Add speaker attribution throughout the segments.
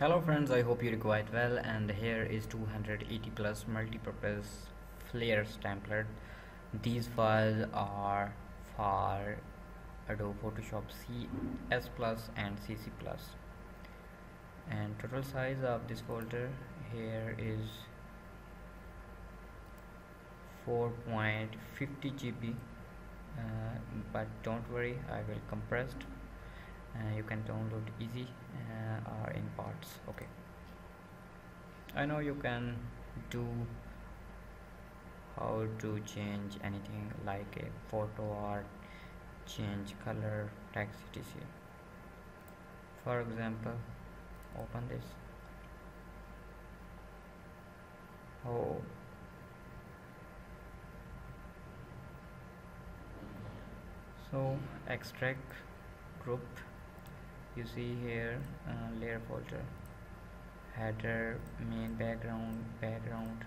Speaker 1: hello friends. I hope you're quite well. And here is 280 plus multi-purpose flyers template these files are for adobe photoshop cs plus and cc plus. And total size of this folder here is 4.50 GB uh, but don't worry I will compressed uh, you can download easy uh, or in okay I know you can do how to change anything like a photo or change color text etc. For example open this. Oh. So extract group you see here uh, layer folder header main background background.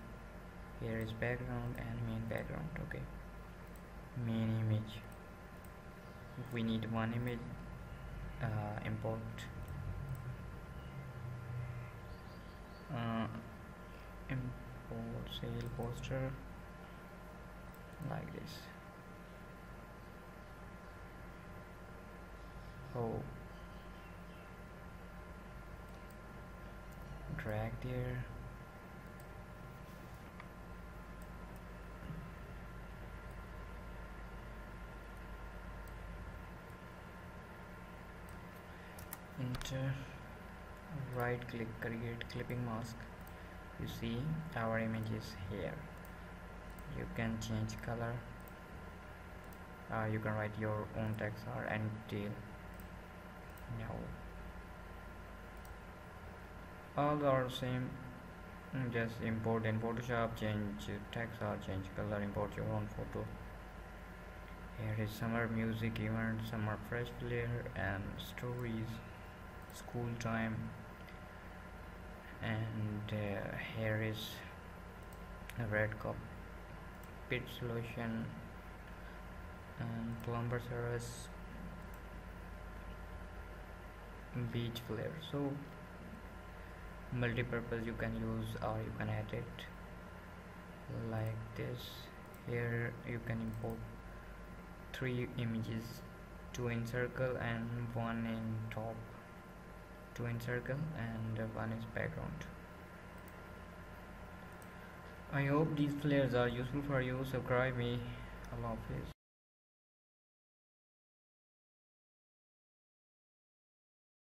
Speaker 1: Here is background and main background okay. Main image. We need one image uh, import. Uh, import sale poster like this. So drag there enter. Right click create clipping mask. You see our image is here. You can change color. Uh, you can write your own text or any detail. No all are same. Mm, just import in photoshop change text or change color import your own photo. Here is summer music event summer fresh flyer and stories school time. And uh, here is a red cup pit solution and plumber service beach flyer so multi-purpose you can use or you can add it like this. Here you can import three images two in circle and one in top. Two in circle and one is background. I hope these flyers are useful for you. Subscribe me. Allah Hafiz